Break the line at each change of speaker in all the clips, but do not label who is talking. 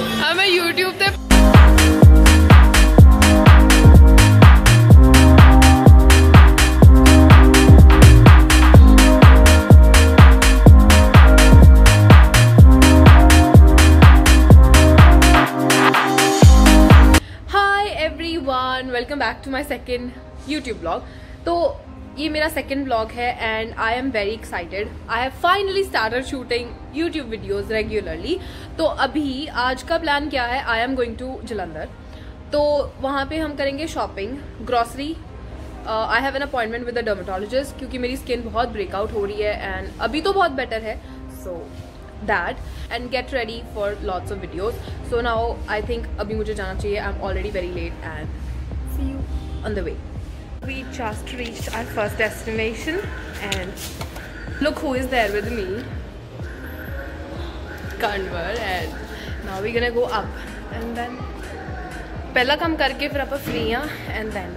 मैं YouTube ਤੇ welcome back to my second YouTube blog तो ये मेरा सेकेंड ब्लॉग है and I am very excited I have finally started shooting YouTube videos regularly तो अभी आज का प्लान क्या है? I am going to Jalandhar तो वहाँ पे हम करेंगे shopping grocery I have an appointment with the dermatologist क्योंकि मेरी स्किन बहुत ब्रेकआउट हो रही है एंड अभी तो बहुत बेटर है. So that and get ready for lots of videos so so I think अभी मुझे जाना चाहिए. I am already very late and see you on the way. We just reached our first destination and look who is there with me. Kanwar and now we're gonna go up. And then पहला काम करके फिर आप free हाँ and then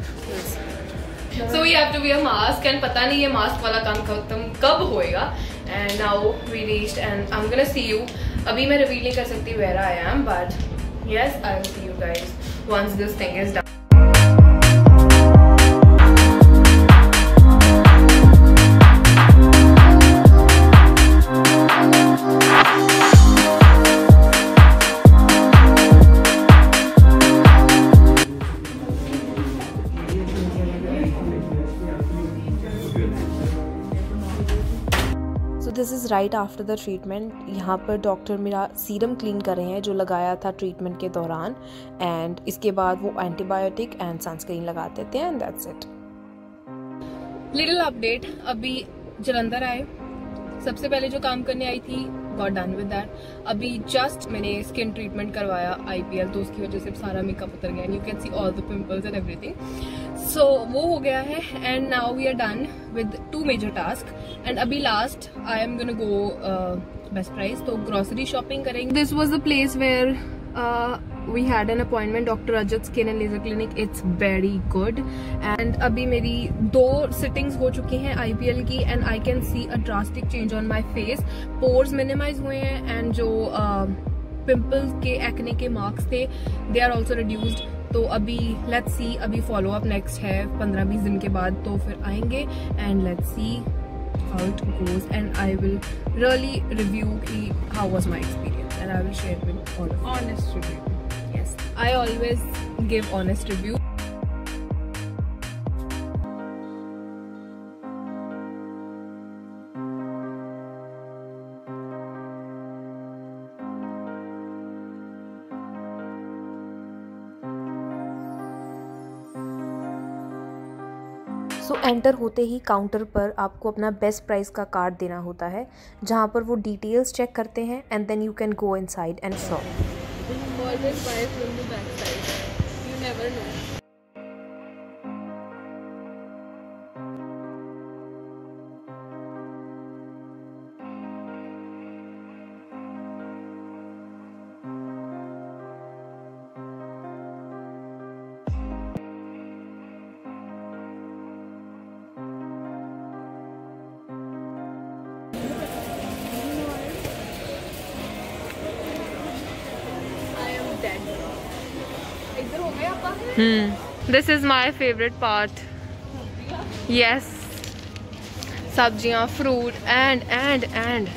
so we have to be a mask and पता नहीं ये mask वाला काम खत्म कब होएगा and now we reached and I am gonna see you अभी मैं रिवील नहीं कर सकती where I am but yes I will see you guys once this
thing is done right after the treatment यहाँ पर डॉक्टर मेरा serum clean कर रहे हैं, जो लगाया था ट्रीटमेंट के दौरान एंड इसके बाद वो एंटीबायोटिक एंड सनस्क्रीन लगा देते हैं and that's it
little update अभी जलंधर आए। सबसे पहले जो काम करने आई थी गॉट डन विद दैट अभी जस्ट मैंने स्किन ट्रीटमेंट करवाया आईपीएल तो उसकी वजह से सारा मेकअप उतर गया and you can see all the pimples and everything so वो हो गया है and now we are done with two major task and अभी last I am gone go best price तो ग्रॉसरी शॉपिंग करेंगे। This was the place where we had an appointment doctor Rajat skin and laser clinic it's very good and अभी मेरी दो sittings हो चुकी हैं IPL की and I can see a drastic change on my face pores minimize हुए हैं and जो पिंपल्स uh, के एक्ने के मार्क्स थे दे आर ऑल्सो रिड्यूस्ड तो अभी लेट्स सी अभी फॉलो अप नेक्स्ट है पंद्रह बीस दिन के बाद तो फिर आएँगे and let's see how it goes. And I will really review how was my experience and I will share with all of you.
honest review.
I always give honest review.
So enter होते ही counter पर आपको अपना best price का card देना होता है, जहाँ पर वो डिटेल्स चेक करते हैं and then you can go inside and shop
Always buy from the back side. You never know. hmm. This is my favorite part. Yes. Sabjiyan fruit and and and.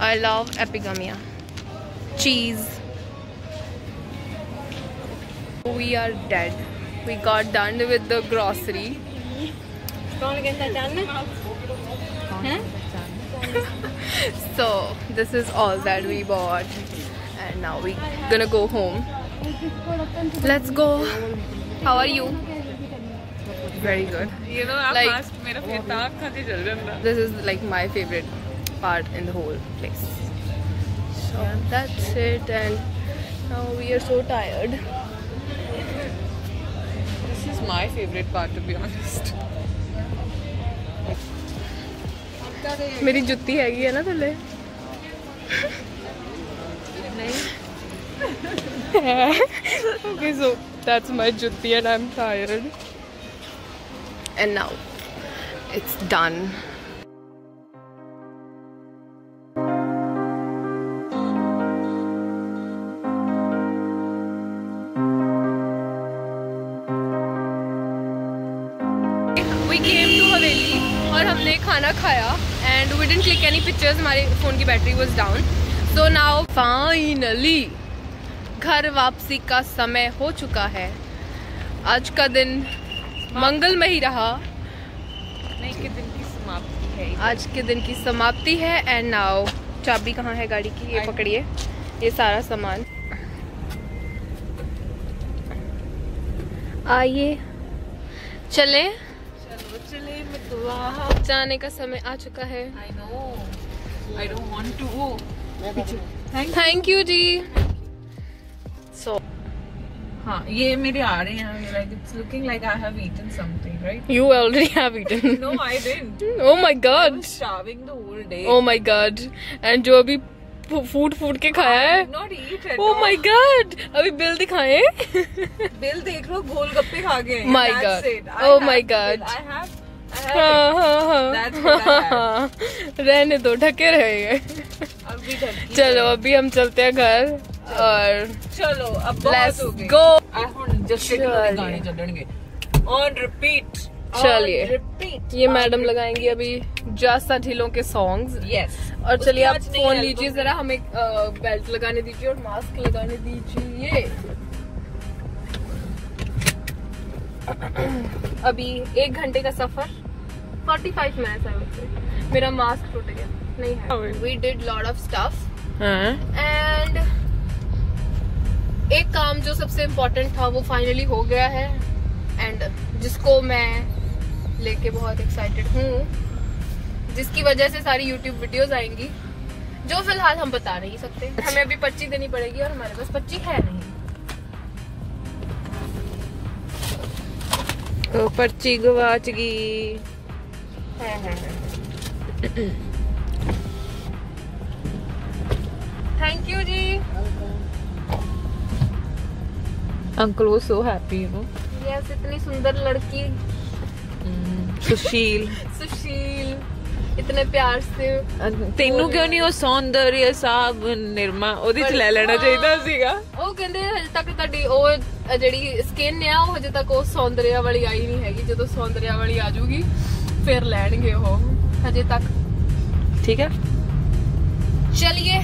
I love epigamia cheese. We are dead. We got done with the grocery. So this is all that we bought. And now we gonna go home. Let's go. How are you? Very good.
You know,
like,
asked,
this is like my favorite part in the whole place. So that's it and now we are so tired.
This is my favorite part to be honest.
मेरी जुत्ती हैगी है ना थले नहीं okay, so that's my jutti and I'm tired. And now it's done. We came to haveli, and we didn't click any pictures my phone battery was down so now finally घर वापसी का समय हो चुका है। आज का दिन मंगलमय रहा।
नहीं के दिन की समाप्ति है।
आज के दिन की समाप्ति है। एंड नाउ चाबी कहाँ है गाड़ी की? ये पकड़िए। ये सारा सामान। आइए। चलें।
चलो चले मितवा
जाने का समय आ चुका है।
I know I don't want to
thank you ji. So
हाँ ये मेरे आ रहे हैं like it's looking like I have eaten something right
you already have eaten
no I didn't
oh my
I
God
was starving the whole day.
Oh my God and जो अभी food food के खाया है? Oh. My God अभी bill दिखाए?
Bill देख लो गोलगप्पे खा गए
My God.
I
Oh my God.
I have I have
हाँ हाँ हाँ.
That's what I
हाँ रहने दो ढके
रहे. अब
चलो अभी हम चलते हैं घर। और
चलो अब
लेट्स गो
ऑन रिपीट
चलिए। ये मैडम लगाएँगी अभी जासा ढिलों के सॉन्ग्स
यस yes.
और चलिए आप फ़ोन लीजिए जरा हमें बेल्ट लगाने दीजिए और मास्क लगाने दीजिए। अभी एक घंटे का सफ़र। 45 फाइव मिनट मेरा मास्क टूट गया। नहीं है। We did lot of
stuff
and एक काम जो सबसे इम्पोर्टेंट था वो फाइनली हो गया है। एंड जिसको मैं लेके बहुत एक्साइटेड हूँ जिसकी वजह से सारी यूट्यूब वीडियोस आएँगी जो फ़िलहाल हम बता नहीं सकते। हमें अभी पर्ची देनी पड़ेगी और हमारे पास पर्ची है नहीं।
ओ पर्ची गवाच गई। है, है, है।
Thank you ji.
अंकल वो so happy you know
yes इतनी सुंदर लड़की
सुशील
सुशील इतने प्यार से
ਤੈਨੂੰ ਕਿਉਂ ਨਹੀਂ ਉਹ ਸੌਂਦਰਯ ਸਾਬ ਨਿਰਮਾ ਉਹਦੇ ਚ ਲੈ ਲੈਣਾ ਚਾਹੀਦਾ ਸੀਗਾ
ਉਹ ਕਹਿੰਦੇ ਹਜੇ ਤੱਕ ਤੁਹਾਡੀ ਉਹ ਜਿਹੜੀ ਸਕਿਨ ਆ ਉਹ ਹਜੇ ਤੱਕ ਉਹ ਸੌਂਦਰਿਆ ਵਾਲੀ ਆਈ ਨਹੀਂ ਹੈਗੀ ਜਦੋਂ ਸੌਂਦਰਿਆ ਵਾਲੀ ਆ ਜਾਊਗੀ ਫਿਰ ਲੈਣਗੇ ਉਹ ਹਜੇ ਤੱਕ
ਠੀਕ ਹੈ
ਚਲਿਏ